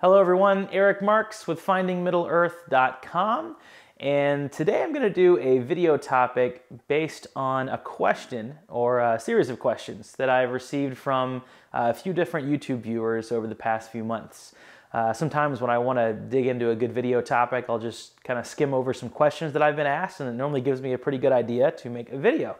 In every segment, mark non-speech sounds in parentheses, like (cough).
Hello everyone, Eric Marks with FindingMiddleEarth.com and today I'm going to do a video topic based on a question or a series of questions that I've received from a few different YouTube viewers over the past few months. Uh, sometimes when I want to dig into a good video topic, I'll just kind of skim over some questions that I've been asked and it normally gives me a pretty good idea to make a video.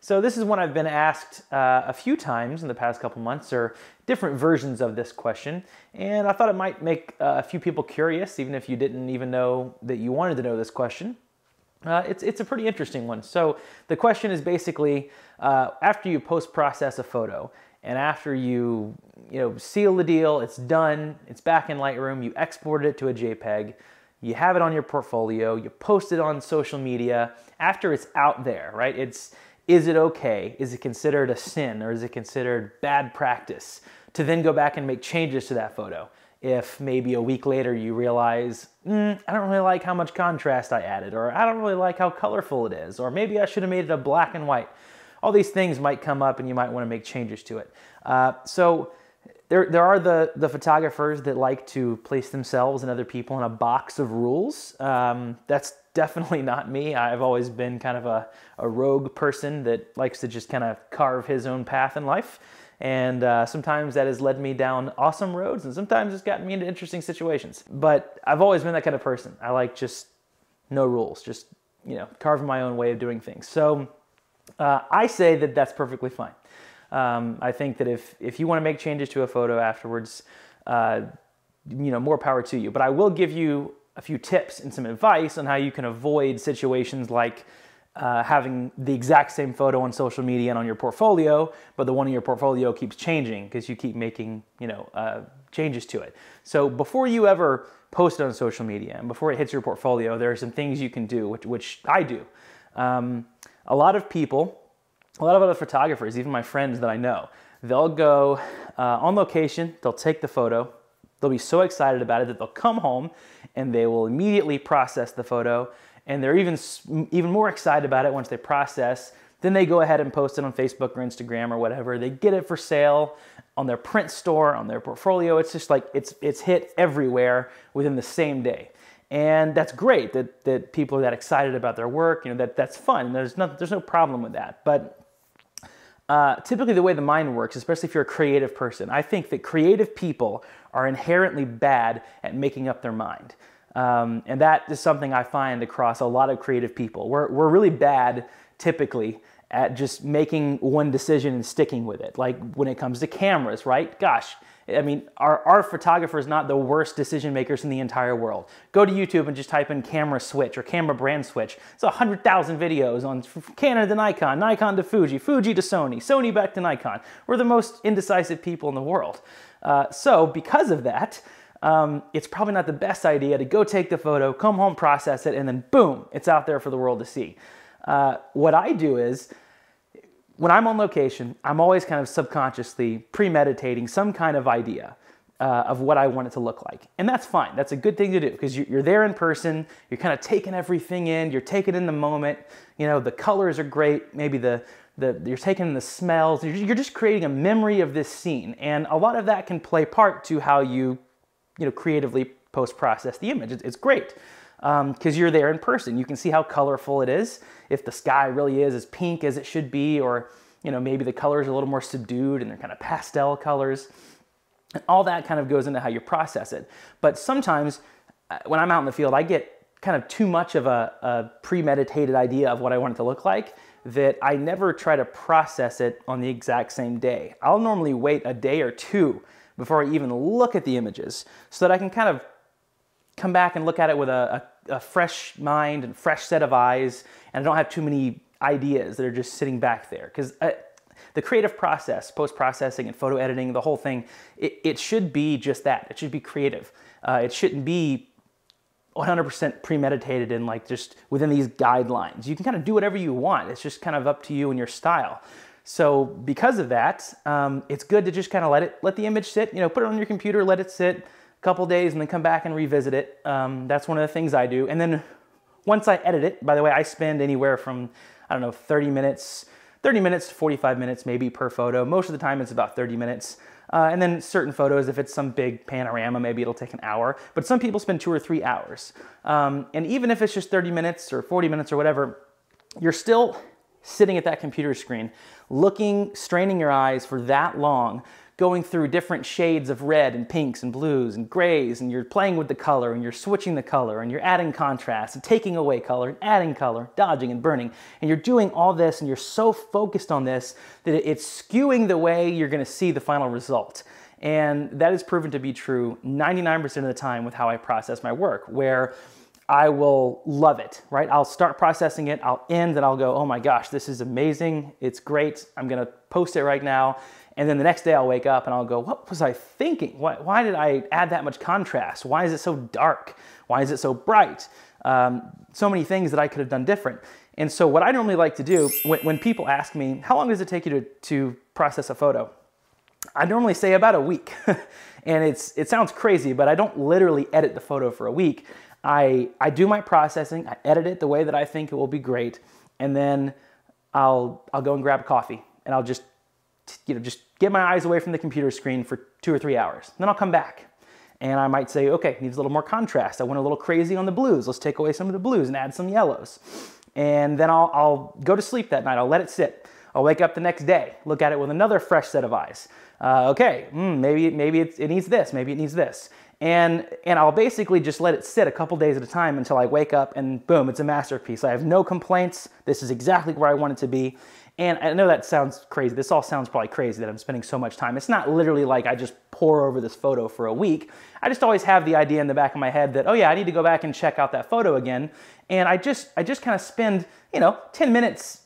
So this is one I've been asked uh, a few times in the past couple months, or different versions of this question, and I thought it might make uh, a few people curious, even if you didn't even know that you wanted to know this question. Uh, it's, it's a pretty interesting one. So the question is basically, uh, after you post-process a photo, and after you, you know, seal the deal, it's done, it's back in Lightroom, you export it to a JPEG, you have it on your portfolio, you post it on social media, after it's out there, right? It's, is it okay? Is it considered a sin or is it considered bad practice to then go back and make changes to that photo? If maybe a week later you realize, mm, I don't really like how much contrast I added, or I don't really like how colorful it is, or maybe I should have made it a black and white. All these things might come up and you might want to make changes to it. Uh, so there, there are the, the photographers that like to place themselves and other people in a box of rules. Um, that's definitely not me. I've always been kind of a, a rogue person that likes to just kind of carve his own path in life. And uh, sometimes that has led me down awesome roads, and sometimes it's gotten me into interesting situations. But I've always been that kind of person. I like just no rules, just you know, carving my own way of doing things. So uh, I say that that's perfectly fine. Um, I think that if if you want to make changes to a photo afterwards, uh, you know, more power to you. But I will give you a few tips and some advice on how you can avoid situations like uh, having the exact same photo on social media and on your portfolio, but the one in your portfolio keeps changing because you keep making you know uh, changes to it. So before you ever post it on social media and before it hits your portfolio, there are some things you can do, which, which I do. Um, a lot of people, a lot of other photographers, even my friends that I know, they'll go uh, on location, they'll take the photo, They'll be so excited about it that they'll come home and they will immediately process the photo. And they're even, even more excited about it once they process. Then they go ahead and post it on Facebook or Instagram or whatever. They get it for sale on their print store, on their portfolio. It's just like it's, it's hit everywhere within the same day. And that's great that, that people are that excited about their work. You know, that, that's fun. There's no, there's no problem with that. But uh, typically the way the mind works, especially if you're a creative person, I think that creative people are inherently bad at making up their mind. Um, and that is something I find across a lot of creative people. We're, we're really bad typically at just making one decision and sticking with it. Like when it comes to cameras, right? Gosh, I mean, our, our photographers not the worst decision makers in the entire world. Go to YouTube and just type in camera switch or camera brand switch. It's 100,000 videos on Canon to Nikon, Nikon to Fuji, Fuji to Sony, Sony back to Nikon. We're the most indecisive people in the world. Uh, so because of that, um, it's probably not the best idea to go take the photo, come home, process it, and then boom, it's out there for the world to see. Uh, what I do is, when I'm on location, I'm always kind of subconsciously premeditating some kind of idea uh, of what I want it to look like. And that's fine. That's a good thing to do because you're there in person, you're kind of taking everything in, you're taking in the moment. You know, the colors are great, maybe the, the you're taking in the smells, you're just creating a memory of this scene. And a lot of that can play part to how you, you know, creatively post-process the image. It's great because um, you're there in person. You can see how colorful it is. If the sky really is as pink as it should be, or you know maybe the colors are a little more subdued and they're kind of pastel colors. And all that kind of goes into how you process it. But sometimes uh, when I'm out in the field, I get kind of too much of a, a premeditated idea of what I want it to look like that I never try to process it on the exact same day. I'll normally wait a day or two before I even look at the images so that I can kind of come back and look at it with a, a, a, fresh mind and fresh set of eyes, and I don't have too many ideas that are just sitting back there. Because uh, the creative process, post-processing and photo editing, the whole thing, it, it, should be just that. It should be creative. Uh, it shouldn't be 100% premeditated and like just within these guidelines. You can kind of do whatever you want. It's just kind of up to you and your style. So because of that, um, it's good to just kind of let it, let the image sit, you know, put it on your computer, let it sit, couple days and then come back and revisit it. Um, that's one of the things I do. And then once I edit it, by the way, I spend anywhere from, I don't know, 30 minutes, 30 minutes to 45 minutes maybe per photo. Most of the time it's about 30 minutes. Uh, and then certain photos, if it's some big panorama, maybe it'll take an hour. But some people spend two or three hours. Um, and even if it's just 30 minutes or 40 minutes or whatever, you're still sitting at that computer screen, looking, straining your eyes for that long, going through different shades of red and pinks and blues and grays, and you're playing with the color and you're switching the color and you're adding contrast and taking away color and adding color, dodging and burning. And you're doing all this and you're so focused on this that it's skewing the way you're gonna see the final result. And that is proven to be true 99% of the time with how I process my work, where I will love it, right? I'll start processing it, I'll end, and I'll go, oh my gosh, this is amazing, it's great, I'm gonna post it right now. And then the next day I'll wake up and I'll go, what was I thinking? Why, why did I add that much contrast? Why is it so dark? Why is it so bright? Um, so many things that I could have done different. And so what I normally like to do when, when people ask me, how long does it take you to, to process a photo? I normally say about a week. (laughs) and it's, it sounds crazy, but I don't literally edit the photo for a week. I, I do my processing, I edit it the way that I think it will be great, and then I'll, I'll go and grab coffee and I'll just, you know, just get my eyes away from the computer screen for two or three hours. Then I'll come back and I might say, okay, needs a little more contrast. I went a little crazy on the blues. Let's take away some of the blues and add some yellows. And then I'll, I'll go to sleep that night. I'll let it sit. I'll wake up the next day, look at it with another fresh set of eyes. Uh, okay, mm, maybe, maybe it, it needs this, maybe it needs this. And, and I'll basically just let it sit a couple days at a time until I wake up and boom, it's a masterpiece. I have no complaints. This is exactly where I want it to be. And I know that sounds crazy. This all sounds probably crazy that I'm spending so much time. It's not literally like I just pore over this photo for a week. I just always have the idea in the back of my head that, oh yeah, I need to go back and check out that photo again. And I just, I just kind of spend, you know, 10 minutes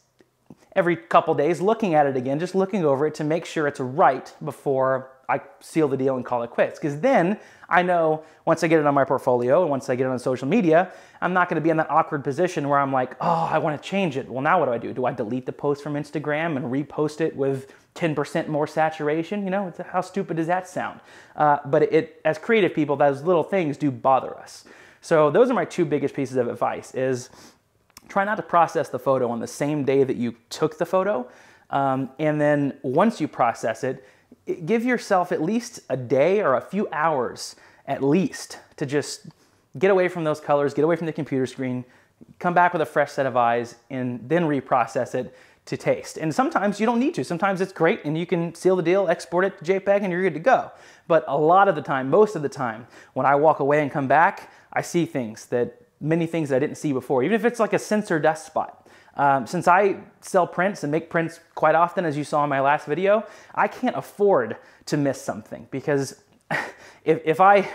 every couple days looking at it again, just looking over it to make sure it's right before I seal the deal and call it quits. Because then I know once I get it on my portfolio and once I get it on social media, I'm not going to be in that awkward position where I'm like, oh, I want to change it. Well, now what do I do? Do I delete the post from Instagram and repost it with 10% more saturation? You know, how stupid does that sound? Uh, but it, as creative people, those little things do bother us. So those are my two biggest pieces of advice: is try not to process the photo on the same day that you took the photo, um, and then once you process it give yourself at least a day or a few hours at least to just get away from those colors, get away from the computer screen, come back with a fresh set of eyes, and then reprocess it to taste. And sometimes you don't need to. Sometimes it's great and you can seal the deal, export it to JPEG, and you're good to go. But a lot of the time, most of the time, when I walk away and come back, I see things that many things I didn't see before, even if it's like a sensor dust spot. Um, since I sell prints and make prints quite often, as you saw in my last video, I can't afford to miss something because (laughs) if, if I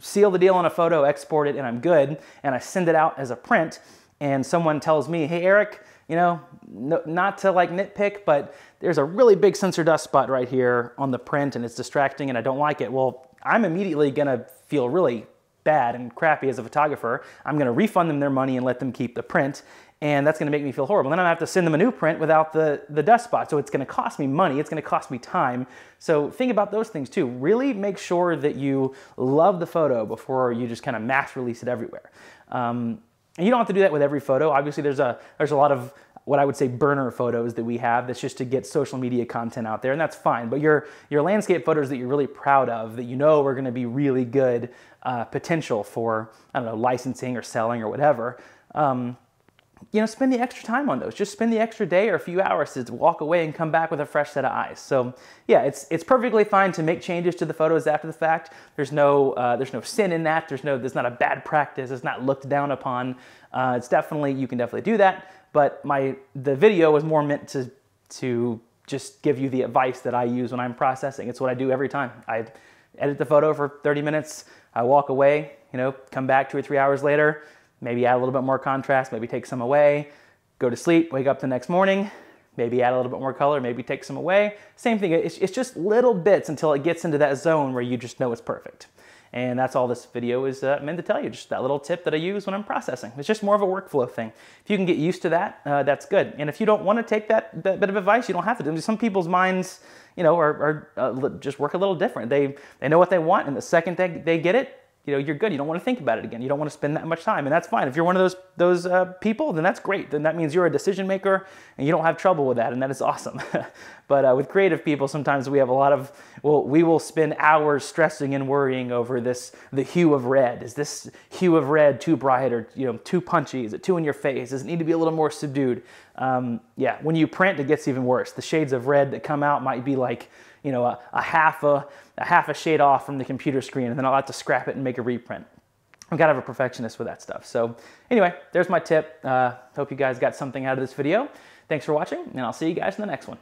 seal the deal on a photo, export it, and I'm good, and I send it out as a print, and someone tells me, hey, Eric, you know, no, not to like nitpick, but there's a really big sensor dust spot right here on the print and it's distracting and I don't like it. Well, I'm immediately gonna feel really bad and crappy as a photographer. I'm gonna refund them their money and let them keep the print and that's gonna make me feel horrible. Then I'm gonna have to send them a new print without the, the dust spot. So it's gonna cost me money, it's gonna cost me time. So think about those things too. Really make sure that you love the photo before you just kind of mass release it everywhere. Um, and you don't have to do that with every photo. Obviously there's a, there's a lot of what I would say burner photos that we have that's just to get social media content out there and that's fine. But your, your landscape photos that you're really proud of, that you know are gonna be really good uh, potential for, I don't know, licensing or selling or whatever, um, you know, spend the extra time on those. Just spend the extra day or a few hours to walk away and come back with a fresh set of eyes. So yeah, it's it's perfectly fine to make changes to the photos after the fact. There's no uh, there's no sin in that. There's no there's not a bad practice. It's not looked down upon. Uh, it's definitely you can definitely do that. But my the video was more meant to to just give you the advice that I use when I'm processing. It's what I do every time. I edit the photo for 30 minutes. I walk away. You know, come back two or three hours later maybe add a little bit more contrast, maybe take some away, go to sleep, wake up the next morning, maybe add a little bit more color, maybe take some away. Same thing, it's, it's just little bits until it gets into that zone where you just know it's perfect. And that's all this video is uh, meant to tell you, just that little tip that I use when I'm processing. It's just more of a workflow thing. If you can get used to that, uh, that's good. And if you don't want to take that, that, bit of advice, you don't have to. Do. Some people's minds, you know, are, are uh, just work a little different. They, they know what they want, and the second they, they get it, you know, you're good. You don't want to think about it again. You don't want to spend that much time, and that's fine. If you're one of those those uh, people, then that's great. Then that means you're a decision maker, and you don't have trouble with that, and that is awesome. (laughs) but uh, with creative people, sometimes we have a lot of well, we will spend hours stressing and worrying over this the hue of red. Is this hue of red too bright or you know too punchy? Is it too in your face? Does it need to be a little more subdued? Um, yeah, when you print, it gets even worse. The shades of red that come out might be like you know, a, a, half a, a half a shade off from the computer screen, and then I'll have to scrap it and make a reprint. I'm kind of a perfectionist with that stuff. So anyway, there's my tip. Uh, hope you guys got something out of this video. Thanks for watching, and I'll see you guys in the next one.